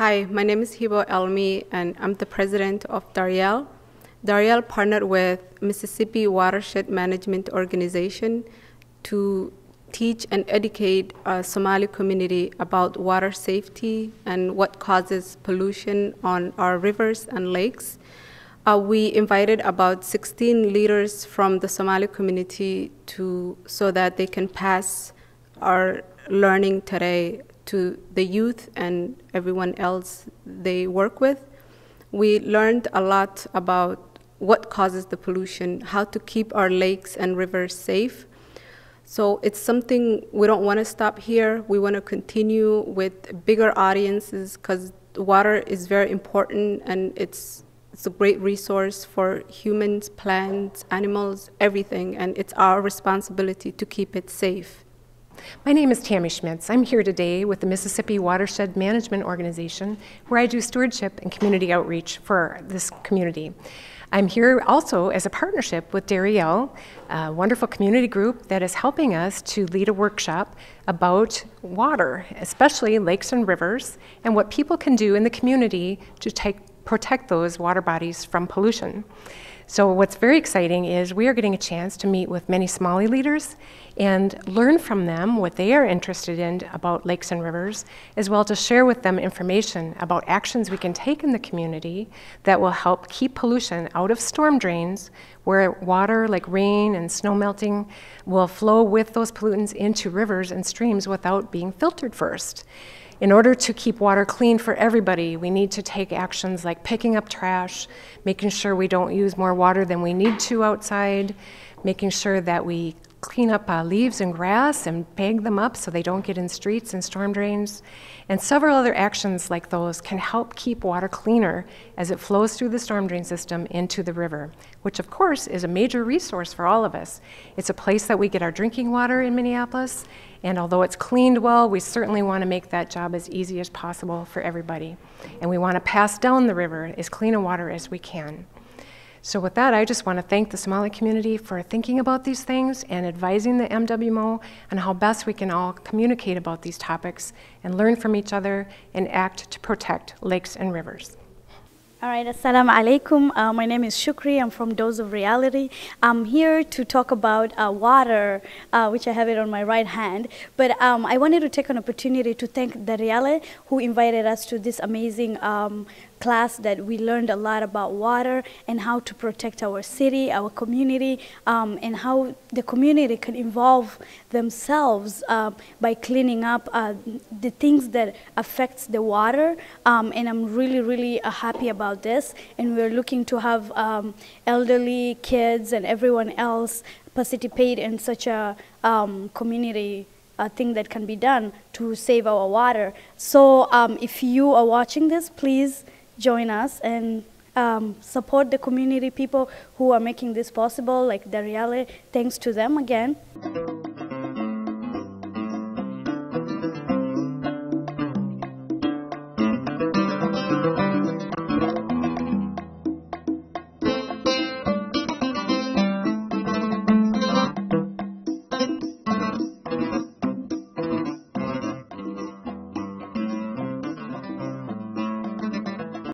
Hi, my name is Hibo Elmi, and I'm the president of Daryel. Daryel partnered with Mississippi Watershed Management Organization to teach and educate a Somali community about water safety and what causes pollution on our rivers and lakes. Uh, we invited about 16 leaders from the Somali community to so that they can pass our learning today to the youth and everyone else they work with. We learned a lot about what causes the pollution, how to keep our lakes and rivers safe. So it's something we don't want to stop here. We want to continue with bigger audiences because water is very important and it's it's a great resource for humans, plants, animals, everything, and it's our responsibility to keep it safe. My name is Tammy Schmitz. I'm here today with the Mississippi Watershed Management Organization, where I do stewardship and community outreach for this community. I'm here also as a partnership with Daryel, a wonderful community group that is helping us to lead a workshop about water, especially lakes and rivers, and what people can do in the community to take, protect those water bodies from pollution. So what's very exciting is we are getting a chance to meet with many Somali leaders and learn from them what they are interested in about lakes and rivers, as well to share with them information about actions we can take in the community that will help keep pollution out of storm drains where water like rain and snow melting will flow with those pollutants into rivers and streams without being filtered first. In order to keep water clean for everybody, we need to take actions like picking up trash, making sure we don't use more water than we need to outside, making sure that we clean up uh, leaves and grass and bag them up so they don't get in streets and storm drains. And several other actions like those can help keep water cleaner as it flows through the storm drain system into the river, which of course is a major resource for all of us. It's a place that we get our drinking water in Minneapolis, and although it's cleaned well, we certainly want to make that job as easy as possible for everybody. And we want to pass down the river as clean a water as we can. So with that, I just want to thank the Somali community for thinking about these things and advising the MWMO on how best we can all communicate about these topics and learn from each other and act to protect lakes and rivers. All right, Assalamu alaikum. Uh, my name is Shukri. I'm from Dose of Reality. I'm here to talk about uh, water, uh, which I have it on my right hand. But um, I wanted to take an opportunity to thank Daryel, who invited us to this amazing um, class that we learned a lot about water and how to protect our city, our community, um, and how the community can involve themselves uh, by cleaning up uh, the things that affects the water. Um, and I'm really, really uh, happy about this. And we're looking to have um, elderly, kids, and everyone else participate in such a um, community uh, thing that can be done to save our water. So um, if you are watching this, please join us and um, support the community people who are making this possible, like Daryel. Thanks to them again.